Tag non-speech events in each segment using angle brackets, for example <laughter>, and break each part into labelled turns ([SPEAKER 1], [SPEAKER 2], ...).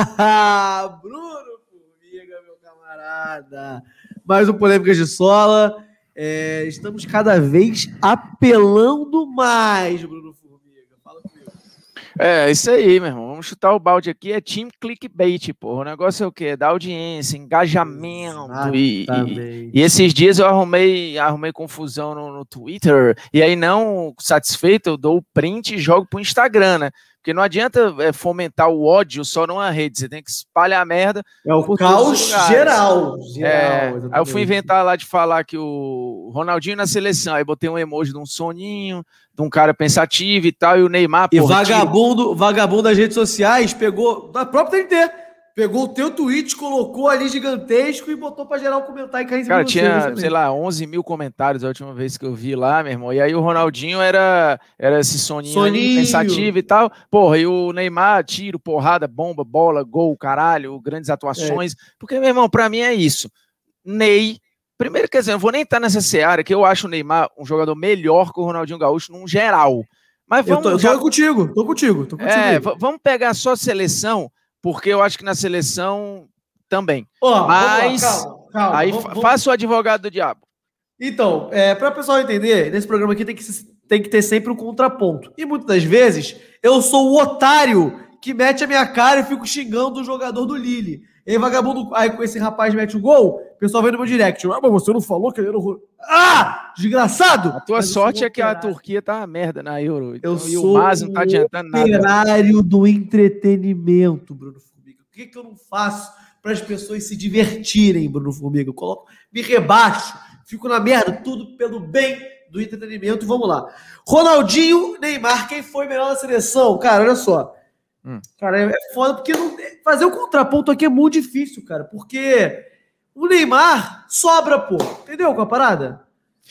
[SPEAKER 1] <laughs> Bruno Formiga, meu camarada. Mais um Polêmicas de Sola. É, estamos cada vez apelando mais, Bruno Formiga. Fala comigo.
[SPEAKER 2] É, isso aí, meu irmão. Vamos chutar o balde aqui. É time clickbait, pô. O negócio é o quê? É da audiência, engajamento. E, e, e, esses dias eu arrumei, arrumei confusão no, no Twitter. E aí, não satisfeito, eu dou o print e jogo pro Instagram, né? Porque não adianta é, fomentar o ódio só numa rede, você tem que espalhar a merda.
[SPEAKER 1] É o caos geral. geral
[SPEAKER 2] é, aí eu fui inventar lá de falar que o Ronaldinho na seleção, aí botei um emoji de um soninho, de um cara pensativo e tal, e o Neymar.
[SPEAKER 1] E porra, vagabundo, vagabundo das redes sociais pegou, da própria TNT, Pegou o teu tweet, colocou ali gigantesco e botou pra gerar um comentário e cair em
[SPEAKER 2] cima Cara, tinha, sei lá, 11 mil comentários a última vez que eu vi lá, meu irmão. E aí o Ronaldinho era, era esse soninho, soninho. pensativo e tal. Porra, e o Neymar, tiro, porrada, bomba, bola, gol, caralho, grandes atuações. É. Porque, meu irmão, pra mim é isso. Ney, primeiro, quer dizer, eu não vou nem estar nessa seara, que eu acho o Neymar um jogador melhor que o Ronaldinho Gaúcho num geral. Mas vamos.
[SPEAKER 1] Eu tô, eu tô contigo, tô contigo, tô contigo. É,
[SPEAKER 2] vamos pegar só a seleção porque eu acho que na seleção também. Oh, Mas lá, calma, calma, aí vamos, faça o advogado do diabo.
[SPEAKER 1] Então, é, para o pessoal entender, nesse programa aqui tem que, tem que ter sempre um contraponto. E muitas das vezes eu sou o otário que mete a minha cara e fico xingando o jogador do Lille. E aí, vagabundo, aí com esse rapaz mete o gol, o pessoal vem no meu direct. Ah, mas você não falou que ele era o. Ah! Desgraçado!
[SPEAKER 2] A tua mas sorte é que a Turquia tá uma merda na Euro.
[SPEAKER 1] Então, eu sou o Mas não tá adiantando nada. operário do entretenimento, Bruno Formiga. O que, que eu não faço para as pessoas se divertirem, Bruno Formiga? Eu coloco, me rebaixo, fico na merda, tudo pelo bem do entretenimento. E vamos lá. Ronaldinho, Neymar, quem foi melhor na seleção? Cara, olha só. Hum. Cara, é, é foda porque não, fazer o contraponto aqui é muito difícil, cara. Porque o Neymar sobra, pô. Entendeu com a parada?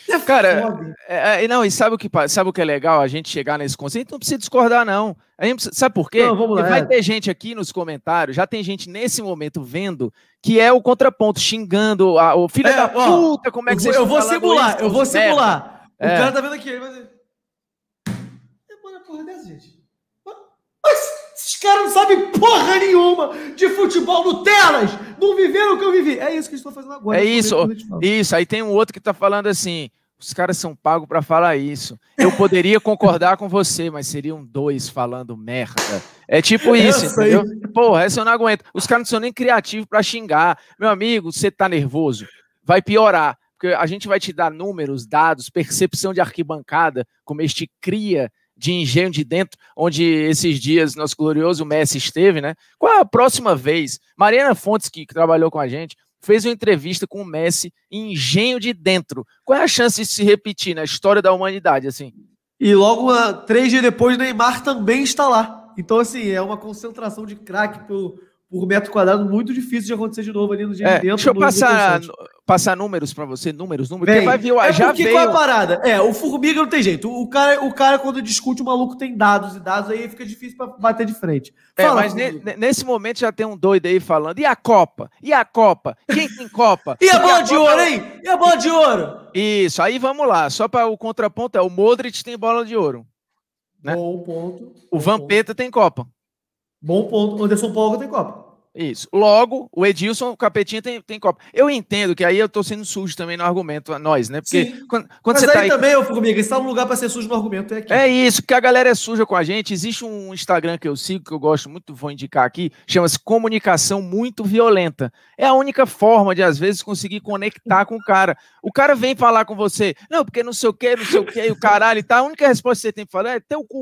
[SPEAKER 2] É cara, é, é, não, e sabe o, que, sabe o que é legal? A gente chegar nesse conceito, não precisa discordar, não. A gente precisa, sabe por quê? Não, vamos lá, vai é. ter gente aqui nos comentários, já tem gente nesse momento vendo que é o contraponto, xingando a, o filho é, da puta, como é que
[SPEAKER 1] você Eu vou simular, eu vou simular. O cara tá vendo aqui, ele vai dizer. É, mano, porra dessa, gente. Caras não sabem porra nenhuma de futebol no telas. Não viveram o que eu vivi. É isso que estou fazendo agora.
[SPEAKER 2] É isso. Isso. Aí tem um outro que está falando assim. Os caras são pagos para falar isso. Eu poderia concordar com você, mas seriam dois falando merda. É tipo <laughs> isso, entendeu? Porra, essa eu não aguento. Os caras não são nem criativos para xingar. Meu amigo, você tá nervoso. Vai piorar. Porque a gente vai te dar números, dados, percepção de arquibancada, como este cria de engenho de dentro, onde esses dias nosso glorioso Messi esteve, né? Qual a próxima vez? Mariana Fontes, que, trabalhou com a gente, fez uma entrevista com o Messi em engenho de dentro. Qual é a chance de se repetir na história da humanidade, assim?
[SPEAKER 1] E logo uh, três dias depois, Neymar também está lá. Então, assim, é uma concentração de craque por, por metro quadrado muito difícil de acontecer de novo ali no dia
[SPEAKER 2] é,
[SPEAKER 1] de dentro.
[SPEAKER 2] Deixa eu passar, passar números para você, números, números.
[SPEAKER 1] Vem. vai vir, é já porque veio... qual é a parada? É, o Formiga não tem jeito. O cara, o cara, quando discute, o maluco tem dados e dados, aí fica difícil para bater de frente.
[SPEAKER 2] É, Fala, mas ne, nesse momento já tem um doido aí falando. E a Copa? E a Copa? Quem tem Copa? <laughs>
[SPEAKER 1] e a bola de Copa... ouro, hein? E a bola de ouro?
[SPEAKER 2] Isso, aí vamos lá. Só para o contraponto é o Modric tem bola de ouro. Né?
[SPEAKER 1] Bom ponto.
[SPEAKER 2] O Vampeta tem Copa.
[SPEAKER 1] Bom ponto. O Anderson Paulo tem Copa.
[SPEAKER 2] Isso. Logo, o Edilson, o Capetinha tem, tem Copa. Eu entendo que aí eu tô sendo sujo também no argumento, nós, né? Porque
[SPEAKER 1] Sim. quando, quando Mas você aí tá aí também, ô Formiga, está no lugar para ser sujo no argumento, é aqui.
[SPEAKER 2] É isso, porque a galera é suja com a gente. Existe um Instagram que eu sigo, que eu gosto muito, vou indicar aqui, chama-se Comunicação Muito Violenta. É a única forma de, às vezes, conseguir conectar com o cara. O cara vem falar com você, não, porque não sei o que, não sei o que, e o caralho e tá. A única resposta que você tem que falar é teu cu.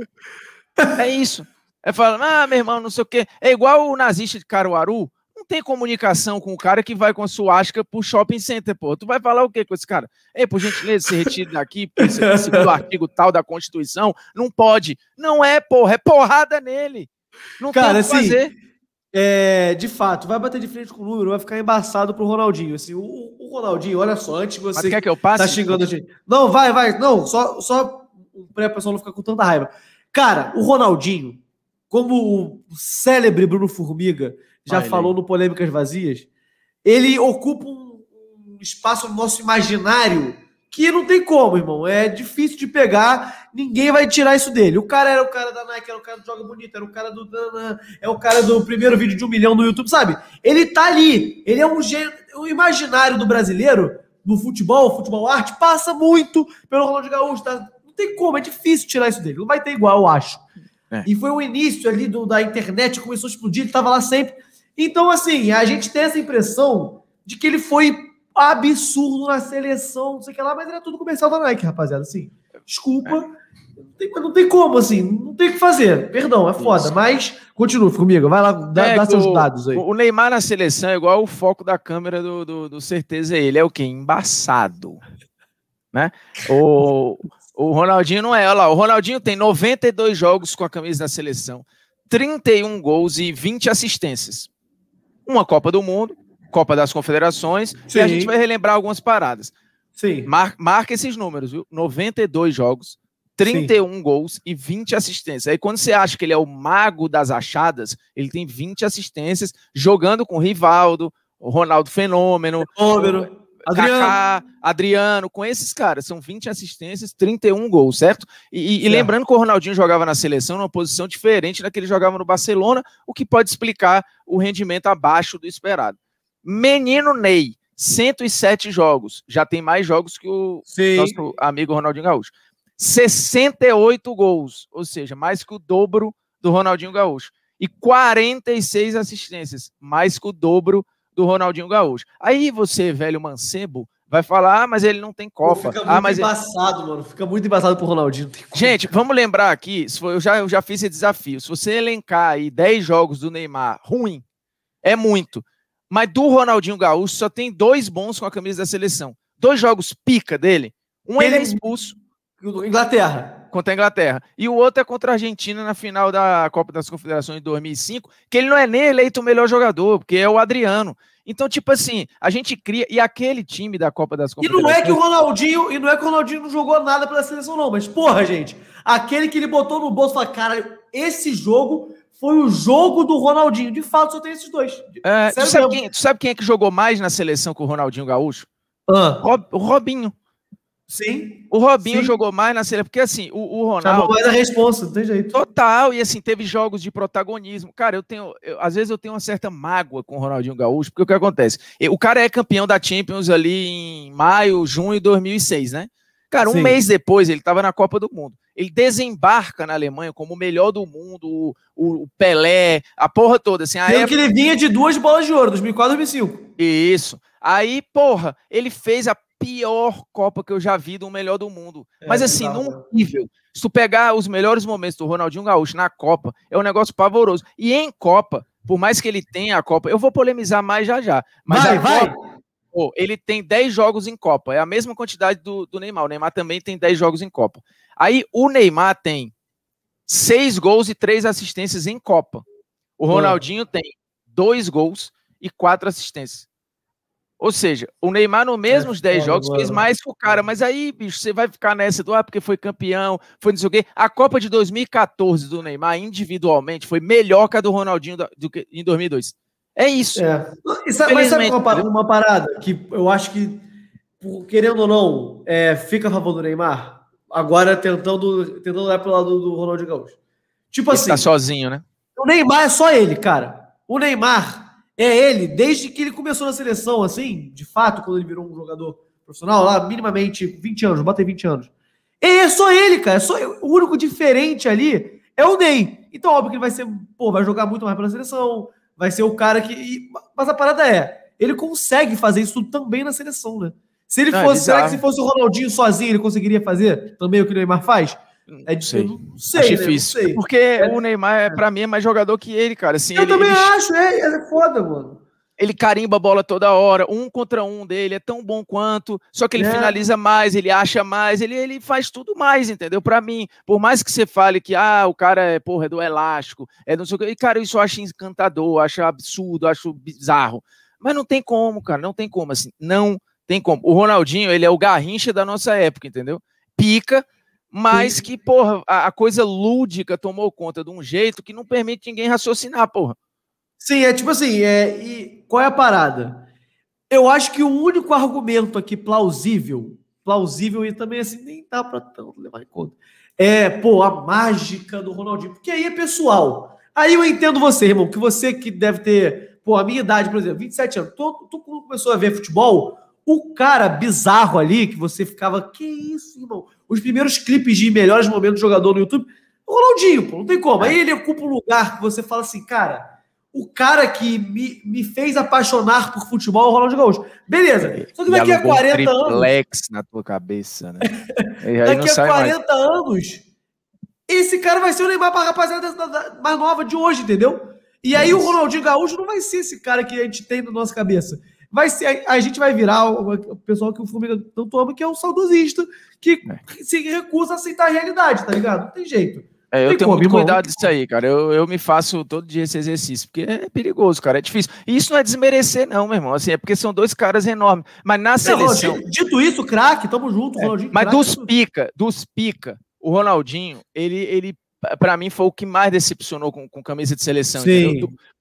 [SPEAKER 2] É isso. É falando, ah, meu irmão, não sei o quê. É igual o nazista de Caruaru, não tem comunicação com o cara que vai com a suástica pro shopping center, pô. Tu vai falar o quê com esse cara? Ei, por gentileza, se retire daqui, segundo artigo tal da Constituição, não pode. Não é, porra, é porrada nele. Não
[SPEAKER 1] cara, tem o que assim, fazer. É, de fato, vai bater de frente com o número, vai ficar embaçado pro Ronaldinho. Assim, o, o Ronaldinho, olha só, antes você. Mas
[SPEAKER 2] quer que eu passe?
[SPEAKER 1] Tá xingando a gente. Não, vai, vai. Não, só, só pra pessoa não ficar com tanta raiva. Cara, o Ronaldinho, como o célebre Bruno Formiga já falou no Polêmicas Vazias, ele ocupa um, um, espaço no nosso imaginário que não tem como, irmão. É difícil de pegar, ninguém vai tirar isso dele. O cara era o cara da Nike, era o cara do Joga Bonito, era o cara do. É o cara do primeiro vídeo de um milhão no YouTube, sabe? Ele tá ali. Ele é um gênio. O imaginário do brasileiro no futebol, futebol arte, passa muito pelo Ronaldo Gaúcho. Tá? Não tem como, é difícil tirar isso dele. Não vai ter igual, eu acho. É. E foi o início ali do, da internet, começou a explodir, ele tava lá sempre. Então, assim, a gente tem essa impressão de que ele foi absurdo na seleção, não sei o que lá, mas era tudo comercial da Nike, rapaziada. Assim, desculpa. É. Não tem, não tem como, assim, não tem o que fazer. Perdão, é foda, Isso. mas continua comigo. Vai lá, dá, é, dá seus o, dados aí.
[SPEAKER 2] O Neymar na seleção é igual o foco da câmera do, do, do Certeza Ele. É o quê? Embaçado. Né? O, o Ronaldinho não é. Olha lá, o Ronaldinho tem 92 jogos com a camisa da seleção, 31 gols e 20 assistências. Uma Copa do Mundo, Copa das Confederações, Sim. e a gente vai relembrar algumas paradas.
[SPEAKER 1] Sim.
[SPEAKER 2] Mar, marca esses números, viu? 92 jogos, 31 Sim. gols e 20 assistências. Aí quando você acha que ele é o mago das achadas, ele tem 20 assistências, jogando com Rivaldo, o Ronaldo Fenômeno,
[SPEAKER 1] Fenômeno.
[SPEAKER 2] Adriano. Kaká, Adriano, com esses caras, são 20 assistências, 31 gols, certo? E, e lembrando que o Ronaldinho jogava na seleção numa posição diferente da que ele jogava no Barcelona, o que pode explicar o rendimento abaixo do esperado. Menino Ney, 107 jogos. Já tem mais jogos que o Sim. nosso amigo Ronaldinho Gaúcho. 68 gols, ou seja, mais que o dobro do Ronaldinho Gaúcho. E 46 assistências, mais que o dobro do Ronaldinho Gaúcho. Aí você, velho mancebo, vai falar, ah, mas ele não tem Copa. Pô,
[SPEAKER 1] fica
[SPEAKER 2] muito
[SPEAKER 1] ah, mas embaçado, ele... mano. Fica muito embaçado pro Ronaldinho.
[SPEAKER 2] Gente, vamos lembrar aqui, eu já, eu já fiz esse desafio. Se você elencar aí 10 jogos do Neymar ruim, é muito. Mas do Ronaldinho Gaúcho só tem dois bons com a camisa da seleção. Dois jogos pica dele. Um ele, ele é expulso.
[SPEAKER 1] Inglaterra.
[SPEAKER 2] Contra a Inglaterra. E o outro é contra a Argentina na final da Copa das Confederações de 2005, que ele não é nem eleito o melhor jogador, porque é o Adriano. Então, tipo assim, a gente cria. E aquele time da Copa das
[SPEAKER 1] Confederações. E não é que o Ronaldinho. E não é que o Ronaldinho não jogou nada pela seleção, não. Mas, porra, gente. Aquele que ele botou no bolso e falou: cara, esse jogo foi o jogo do Ronaldinho. De fato, só tem esses dois.
[SPEAKER 2] É, tu, sabe quem, tu, sabe quem, é que jogou mais na seleção com o Ronaldinho Gaúcho?
[SPEAKER 1] Ah.
[SPEAKER 2] Rob, o Robinho.
[SPEAKER 1] Sim.
[SPEAKER 2] O Robinho sim. jogou mais na seleção, porque assim, o, o Ronaldo. Chamou
[SPEAKER 1] mais a resposta, não tem jeito.
[SPEAKER 2] Total, e assim, teve jogos de protagonismo. Cara, eu tenho. Eu, às vezes eu tenho uma certa mágoa com o Ronaldinho Gaúcho, porque o que acontece? O cara é campeão da Champions ali em maio, junho de 2006, né? Cara, um sim. mês depois ele estava na Copa do Mundo ele desembarca na Alemanha como o melhor do mundo, o, o Pelé, a porra toda. Assim, a
[SPEAKER 1] época... que ele vinha de duas bolas de ouro, 2004 e 2005.
[SPEAKER 2] Isso. Aí, porra, ele fez a pior Copa que eu já vi do melhor do mundo. É, Mas assim, num nível. Se tu pegar os melhores momentos do Ronaldinho Gaúcho na Copa, é um negócio pavoroso. E em Copa, por mais que ele tenha a Copa, eu vou polemizar mais já já. Mas
[SPEAKER 1] vai, vai.
[SPEAKER 2] Copa, pô, ele tem 10 jogos em Copa. É a mesma quantidade do, do Neymar. O Neymar também tem 10 jogos em Copa. Aí o Neymar tem seis gols e três assistências em Copa. O Ronaldinho tem dois gols e quatro assistências. Ou seja, o Neymar, nos mesmos é, 10 jogos, fez mais que o cara. Mas aí, bicho, você vai ficar nessa do ah, porque foi campeão, foi não sei o quê. A Copa de 2014 do Neymar, individualmente, foi melhor que a do Ronaldinho do que em 2002. É isso.
[SPEAKER 1] É. Sabe, mas sabe uma, uma, parada que eu acho que, querendo ou não, é, fica a favor do Neymar? agora tentando, tentando olhar pelo lado do Ronaldinho Gaúcho. Tipo ele assim.
[SPEAKER 2] Tá sozinho, né?
[SPEAKER 1] O Neymar é só ele, cara. O Neymar é ele desde que ele começou na seleção, assim, de fato, quando ele virou um jogador profissional, lá, minimamente 20 anos, bota 20 anos. É só ele, cara. É só o único diferente ali é o Ney. Então, óbvio que ele vai ser, pô, vai jogar muito mais pela seleção, vai ser o cara que. Mas a parada é, ele consegue fazer isso também na seleção, né? Se ele não, fosse, é será que se fosse o Ronaldinho sozinho ele conseguiria fazer também o que o Neymar faz?
[SPEAKER 2] É difícil. Não sei, acho né? difícil. Sei. Porque é. o Neymar, é, pra mim, é mais jogador que ele, cara. Assim,
[SPEAKER 1] eu
[SPEAKER 2] ele,
[SPEAKER 1] também
[SPEAKER 2] ele...
[SPEAKER 1] acho, é, é foda, mano.
[SPEAKER 2] Ele carimba a bola toda hora, um contra um dele é tão bom quanto, só que ele é. finaliza mais, ele acha mais, ele, ele faz tudo mais, entendeu? Para mim, por mais que você fale que ah, o cara é, porra, é do elástico, é não sei o que, e, cara, isso eu acho encantador, acho absurdo, acho bizarro. Mas não tem como, cara, não tem como, assim, não tem como. O Ronaldinho, ele é o garrincha da nossa época, entendeu? Pica, mas que, porra, a, a, coisa lúdica tomou conta de um jeito que não permite ninguém raciocinar, porra.
[SPEAKER 1] Sim, é tipo assim, é, e qual é a parada? Eu acho que o único argumento aqui plausível plausível e também assim nem dá para tanto levar em conta. É, pô, a mágica do Ronaldinho, porque aí é pessoal. Aí eu entendo você, irmão, que você que deve ter, pô, a minha idade, por exemplo, 27 anos, tu, tu começou a ver futebol, o cara bizarro ali, que você ficava, que isso, irmão? Os primeiros clipes de melhores momentos do jogador no YouTube, o Ronaldinho, pô, não tem como. Aí ele ocupa um lugar que você fala assim, cara, o cara que me, me fez apaixonar por futebol é o Ronaldinho Gaúcho. Beleza. Só que daqui a 40 um anos.
[SPEAKER 2] na tua cabeça, né? <laughs>
[SPEAKER 1] daqui a 40 mais. anos, esse cara vai ser o Neymar para a rapaziada mais nova de hoje, entendeu? E aí o Ronaldinho Gaúcho não vai ser esse cara que a gente tem na nossa cabeça. Vai ser, a, gente vai virar o, o, pessoal que o Flamengo tanto ama, que é o saudosista, que é. se recusa a aceitar a realidade, tá ligado? Não tem jeito.
[SPEAKER 2] É, eu tenho muito cuidado disso aí, cara. Eu, eu me faço todo dia esse exercício, porque é perigoso, cara. É difícil. E isso não é desmerecer, não, meu irmão. Assim, é porque são dois caras enormes. Mas na seleção.
[SPEAKER 1] dito isso, craque, tamo junto,
[SPEAKER 2] é, Mas craque, dos pica, dos pica, o Ronaldinho, ele, ele para mim, foi o que mais decepcionou com, com camisa de seleção.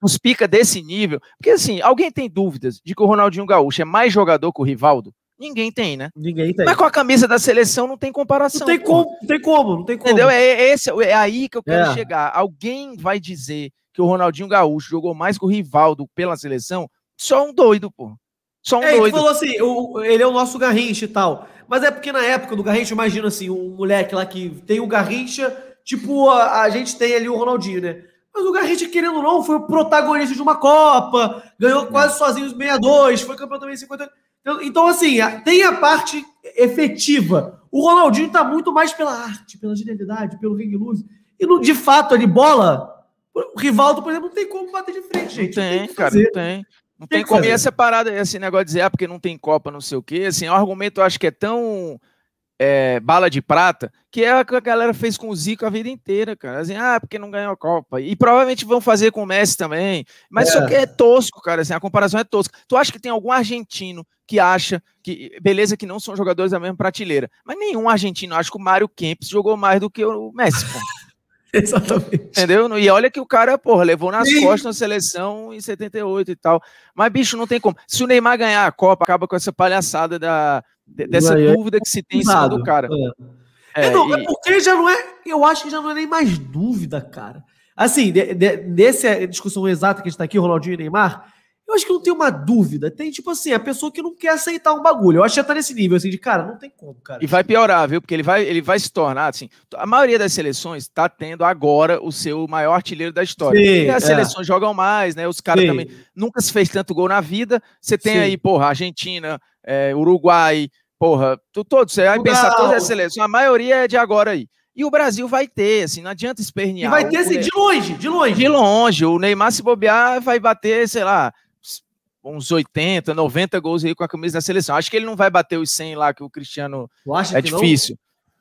[SPEAKER 2] Os pica desse nível. Porque, assim, alguém tem dúvidas de que o Ronaldinho Gaúcho é mais jogador que o Rivaldo? Ninguém tem, né?
[SPEAKER 1] Ninguém tem.
[SPEAKER 2] Mas com a camisa da seleção não tem comparação.
[SPEAKER 1] Não tem como, não tem como, não tem como.
[SPEAKER 2] Entendeu? É, é, esse, é aí que eu quero é. chegar. Alguém vai dizer que o Ronaldinho Gaúcho jogou mais que o Rivaldo pela seleção? Só um doido, pô. Só um
[SPEAKER 1] é,
[SPEAKER 2] doido.
[SPEAKER 1] falou assim, o, ele é o nosso Garrincha e tal. Mas é porque na época do Garrincha, imagina assim, um moleque lá que tem o Garrincha, tipo, a, a gente tem ali o Ronaldinho, né? Mas o Garrincha, querendo ou não, foi o protagonista de uma Copa, ganhou é. quase sozinho os 62, foi campeão também em 50 então, então, assim, tem a parte efetiva. O Ronaldinho está muito mais pela arte, pela genialidade, pelo ring luz. E, no, de fato, ali, bola, o Rivaldo, por exemplo, não tem como bater de frente, gente.
[SPEAKER 2] Não tem, não tem cara, não tem. Não tem, tem como. E essa parada, esse negócio de dizer, ah, porque não tem Copa, não sei o quê, assim, é um argumento, eu acho que é tão é, bala de prata, que é o que a galera fez com o Zico a vida inteira, cara. Assim, ah, porque não ganhou a Copa. E provavelmente vão fazer com o Messi também. Mas é. isso aqui é tosco, cara. Assim, a comparação é tosca. Tu acha que tem algum argentino que acha que, beleza, que não são jogadores da mesma prateleira, mas nenhum argentino acha que o Mário Kempis jogou mais do que o Messi, pô. <laughs>
[SPEAKER 1] Exatamente.
[SPEAKER 2] Entendeu? E olha que o cara, porra, levou nas Sim. costas na seleção em 78 e tal. Mas, bicho, não tem como. Se o Neymar ganhar a Copa, acaba com essa palhaçada da, dessa é dúvida que se tem em cima do cara.
[SPEAKER 1] É. É, não, é e... porque já não é. Eu acho que já não é nem mais dúvida, cara. Assim, de, de, nessa discussão exata que a gente tá aqui, Ronaldinho e Neymar, eu acho que não tem uma dúvida. Tem, tipo assim, a pessoa que não quer aceitar um bagulho. Eu acho que já tá nesse nível, assim, de cara, não tem como, cara.
[SPEAKER 2] E vai piorar, viu? Porque ele vai, ele vai se tornar, assim. A maioria das seleções tá tendo agora o seu maior artilheiro da história. Sim, as é. seleções jogam mais, né? Os caras também. Nunca se fez tanto gol na vida. Você tem Sim. aí, porra, Argentina, é, Uruguai, porra, tu, todos. Você vai pensar todas as seleções. A maioria é de agora aí. E o Brasil vai ter, assim, não adianta espernear.
[SPEAKER 1] E vai ter, assim, de longe, de longe.
[SPEAKER 2] De longe. O Neymar, se bobear, vai bater, sei lá, uns 80, 90 gols aí com a camisa da seleção. Acho que ele não vai bater os 100 lá que o Cristiano é difícil.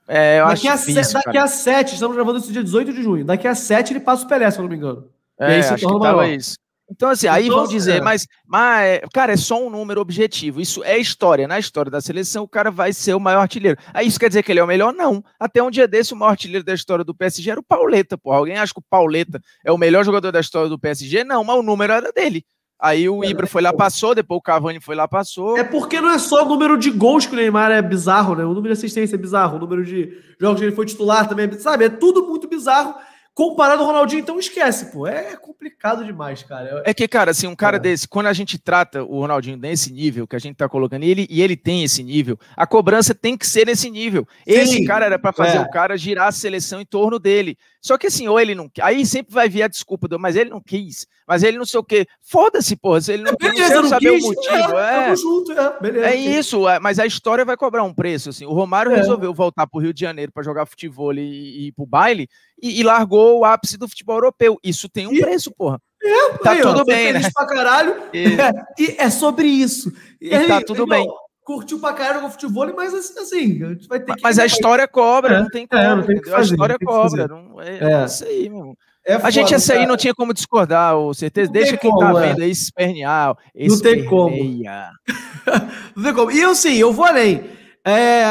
[SPEAKER 2] Não? É, eu
[SPEAKER 1] daqui
[SPEAKER 2] acho
[SPEAKER 1] a difícil, Daqui a 7, estamos gravando isso dia 18 de junho. Daqui a 7 ele passa o Pelé, se eu não me engano.
[SPEAKER 2] É, acho que tava isso. Então, assim, aí então, vão dizer, é. mas, mas, cara, é só um número objetivo. Isso é história. Na história da seleção, o cara vai ser o maior artilheiro. Aí isso quer dizer que ele é o melhor? Não. Até um dia desse, o maior artilheiro da história do PSG era o Pauleta, pô. Alguém acha que o Pauleta é o melhor jogador da história do PSG? Não, mas o número era dele. Aí o Ibra foi lá, passou, depois o Cavani foi lá, passou.
[SPEAKER 1] É porque não é só o número de gols que o Neymar é bizarro, né? O número de assistência é bizarro, o número de jogos que ele foi titular também é, sabe? É tudo muito bizarro. Comparado ao Ronaldinho, então esquece, pô. É complicado demais, cara.
[SPEAKER 2] É que, cara, assim, um cara é. desse, quando a gente trata o Ronaldinho nesse nível que a gente tá colocando, e ele, e ele tem esse nível, a cobrança tem que ser nesse nível. Sim, esse cara era para fazer é. o cara girar a seleção em torno dele. Só que assim, ou ele não. Aí sempre vai vir a desculpa do, mas ele não quis, mas ele não sei o quê. Foda-se, porra, se ele não, é, beleza, não saber quis, o motivo. É, é. Junto, é, beleza, é isso, é, mas a história vai cobrar um preço. Assim. O Romário é. resolveu voltar pro Rio de Janeiro para jogar futebol e, e ir pro baile e, e, largou o ápice do futebol europeu. Isso tem um e, preço, porra.
[SPEAKER 1] É, tá aí, tudo ó, bem, né? Pra caralho. <laughs> E, é sobre isso.
[SPEAKER 2] E, e tá tudo bem
[SPEAKER 1] curtiu pra caralho o futebol, mas assim, assim, a gente vai ter que.
[SPEAKER 2] Mas a história cobra, é, não tem como. É, não tem fazer, a história cobra. Não, é, é, isso aí, meu. É a gente, essa aí não tinha como discordar, ou certeza. Não Deixa quem tá como, tá vendo aí espernear.
[SPEAKER 1] Não tem como. <laughs> não tem como. E eu sim, eu vou além. É,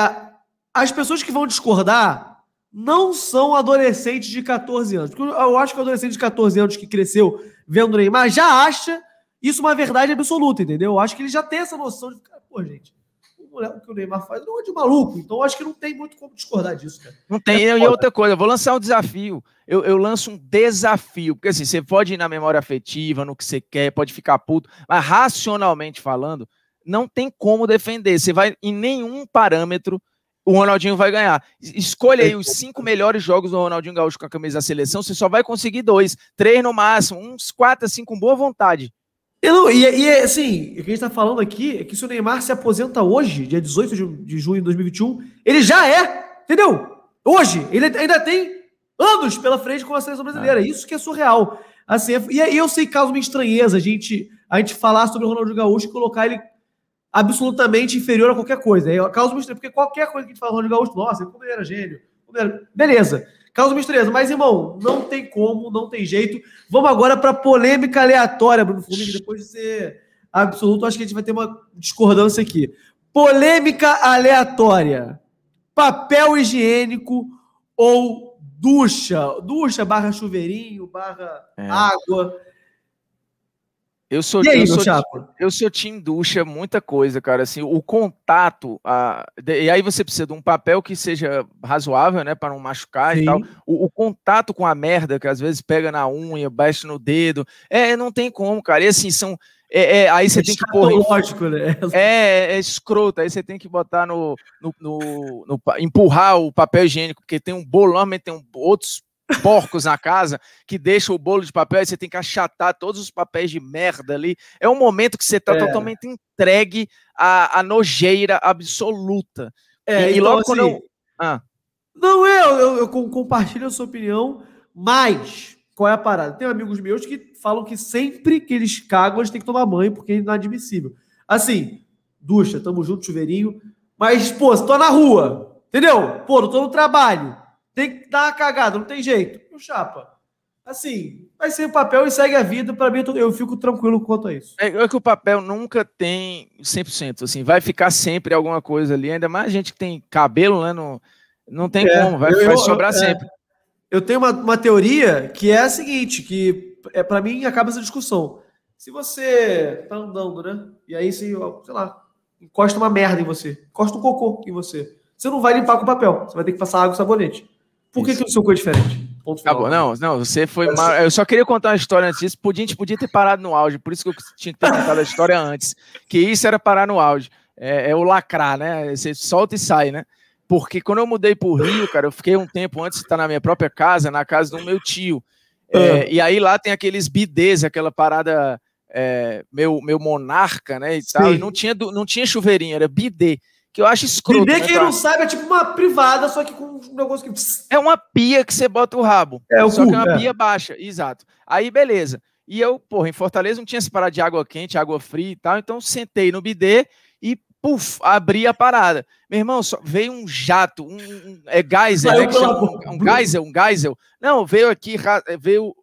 [SPEAKER 1] as pessoas que vão discordar não são adolescentes de 14 anos. Porque eu acho que o adolescente de 14 anos que cresceu vendo o Neymar já acha isso uma verdade absoluta, entendeu? Eu acho que ele já tem essa noção de, pô, gente, o que o Neymar faz não é de maluco. Então acho que não tem muito como discordar disso, cara.
[SPEAKER 2] Não tem. É e outra coisa, eu vou lançar um desafio. Eu, eu, lanço um desafio, porque assim, você pode ir na memória afetiva, no que você quer, pode ficar puto, mas racionalmente falando, não tem como defender. Você vai em nenhum parâmetro o Ronaldinho vai ganhar. Escolha aí os cinco melhores jogos do Ronaldinho Gaúcho com a camisa da seleção, você só vai conseguir dois, três no máximo, uns quatro, assim, com boa vontade.
[SPEAKER 1] Não, e, e assim, o que a gente está falando aqui é que se o Neymar se aposenta hoje, dia 18 de, de junho de 2021, ele já é, entendeu? Hoje, ele ainda tem anos pela frente com a seleção brasileira. É. Isso que é surreal. Assim, e aí eu sei causa uma estranheza a gente, a gente falar sobre o Ronaldinho Gaúcho e colocar ele absolutamente inferior a qualquer coisa. É, causa uma estranheza, porque qualquer coisa que a gente fala do Ronaldinho Gaúcho, nossa, como ele era gênio. Era... Beleza. Causa estranheza. Mas, irmão, não tem como, não tem jeito. Vamos agora para polêmica aleatória, Bruno Fluminense. Depois de ser absoluto, acho que a gente vai ter uma discordância aqui. Polêmica aleatória. Papel higiênico ou ducha? Ducha barra chuveirinho, barra é. água.
[SPEAKER 2] Eu sou, aí, eu, sou eu sou Ducha, muita coisa, cara. Assim, o contato, a, e aí você precisa de um papel que seja razoável, né, para não machucar Sim. e tal. O, o, contato com a merda que às vezes pega na unha, baixa no dedo, é, não tem como, cara. E assim são, é, é, aí você é tem que pôr.
[SPEAKER 1] Lógico, né?
[SPEAKER 2] É, é escroto. Aí você tem que botar no, no, no, no empurrar o papel higiênico, porque tem um bolo, normalmente tem um, outros porcos na casa que deixa o bolo de papel e você tem que achatar todos os papéis de merda ali. É um momento que você está é. totalmente entregue à, à, nojeira absoluta.
[SPEAKER 1] É, e, então, logo assim, quando eu... Ah. Não, é, eu, eu, eu compartilho a sua opinião, mas qual é a parada? Tem amigos meus que falam que sempre que eles cagam, eles têm que tomar banho, porque é inadmissível. Assim, ducha, tamo junto, chuveirinho, mas, pô, tô na rua, entendeu? Pô, não tô no trabalho tem que dar uma cagada, não tem jeito. O chapa. Assim, vai ser o papel e segue a vida. Para mim, eu fico tranquilo quanto a isso.
[SPEAKER 2] É, é, que o papel nunca tem 100%. Assim, vai ficar sempre alguma coisa ali. Ainda mais gente que tem cabelo, né? Não, não tem é, como, vai, eu, vai sobrar eu, é, sempre.
[SPEAKER 1] Eu tenho uma, uma teoria que é a seguinte: que é para mim acaba essa discussão. Se você tá andando, né? E aí, se, sei lá, encosta uma merda em você, encosta um cocô em você. Você não vai limpar com papel, você vai ter que passar água e sabonete. Por que, que o seu foi diferente?
[SPEAKER 2] Acabou. Não, não, você foi mal. Eu só queria contar uma história antes disso. Podia, a gente podia ter parado no áudio, por isso que eu tinha que ter contado a história antes. Que isso era parar no áudio. É, é, o lacrar, né? Você solta e sai, né? Porque quando eu mudei pro Rio, cara, eu fiquei um tempo antes de estar na minha própria casa, na casa do meu tio. É, ah. E aí lá tem aqueles bidês, aquela parada é, meu, meu monarca, né? E tal. E não tinha, não tinha chuveirinho, era bidê que eu acho escroto.
[SPEAKER 1] Bidê, né, quem não sabe, é tipo uma privada, só que com um negócio que.
[SPEAKER 2] É uma pia que você bota o rabo. É, o só cu, que é uma é. pia baixa, exato. Aí, beleza. E eu, porra, em Fortaleza não tinha essa parada de água quente, água fria e tal, então sentei no bidê e, puf, abri a parada. Meu irmão, só veio um jato, um, um é geyser, né, um, um geyser, um geyser. Não, veio aqui, veio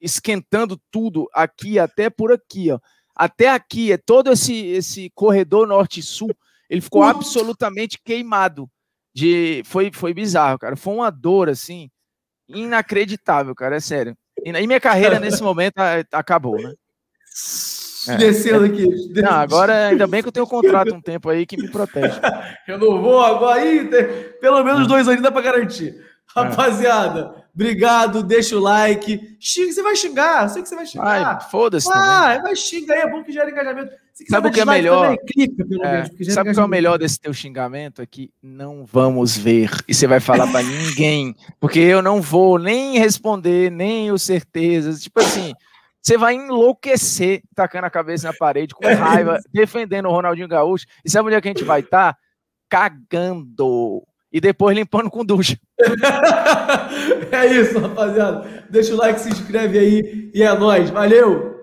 [SPEAKER 2] esquentando tudo aqui, até por aqui, ó. Até aqui, é todo esse, esse corredor norte-sul ele ficou absolutamente queimado. De, foi, foi bizarro, cara. Foi uma dor, assim, inacreditável, cara. É sério. E, e minha carreira, <laughs> nesse momento, acabou, né?
[SPEAKER 1] É. Descendo aqui.
[SPEAKER 2] Descendo. Não, agora ainda bem que eu tenho um contrato um tempo aí que me protege. <laughs>
[SPEAKER 1] Renovou agora aí, pelo menos dois anos dá para garantir. É. Rapaziada, obrigado, deixa o like. Xinga, você vai xingar, eu sei que você vai xingar.
[SPEAKER 2] Foda-se.
[SPEAKER 1] Ah, vai xinga aí, é bom que gera engajamento.
[SPEAKER 2] Sabe o que é melhor? Clica, é, menos, sabe o que é o melhor desse teu xingamento? É que não vamos ver. E você vai falar para ninguém. Porque eu não vou nem responder, nem o certezas. Tipo assim, você vai enlouquecer tacando a cabeça na parede, com raiva, defendendo o Ronaldinho Gaúcho. E sabe onde é que a gente vai estar? Tá? Cagando e depois limpando com ducha. <laughs>
[SPEAKER 1] é isso, rapaziada. Deixa o like, se inscreve aí e é nóis. Valeu!